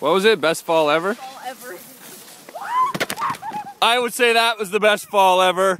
What was it? Best fall ever? Fall ever. I would say that was the best fall ever.